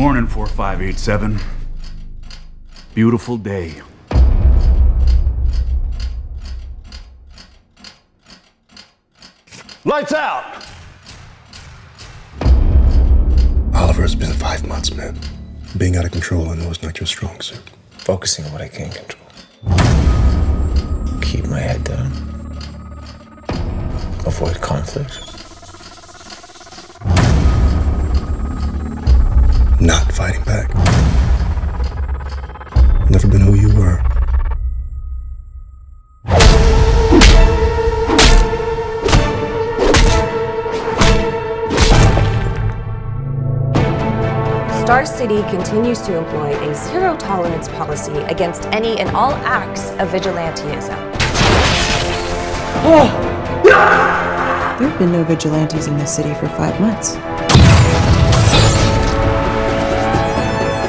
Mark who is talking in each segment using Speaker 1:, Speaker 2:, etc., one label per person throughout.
Speaker 1: Morning 4587. Beautiful day.
Speaker 2: Lights out!
Speaker 3: Oliver, it's been five months, man. Being out of control, I know is not your strong suit.
Speaker 4: Focusing on what I can control. Keep my head down. Avoid conflict.
Speaker 3: Not fighting back. Never been who you were.
Speaker 5: Star City continues to employ a zero tolerance policy against any and all acts of vigilantism.
Speaker 6: There have been no vigilantes in this city for five months.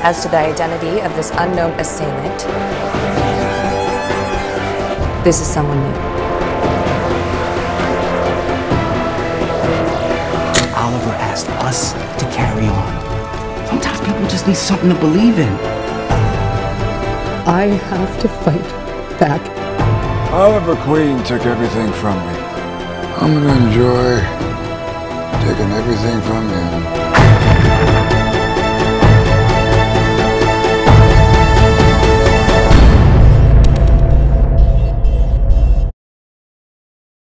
Speaker 5: As to the identity of this unknown assailant, this is someone new.
Speaker 7: Oliver asked us to carry on. Sometimes people just need something to believe in.
Speaker 8: I have to fight back.
Speaker 9: Oliver Queen took everything from me. I'm gonna enjoy taking everything from him.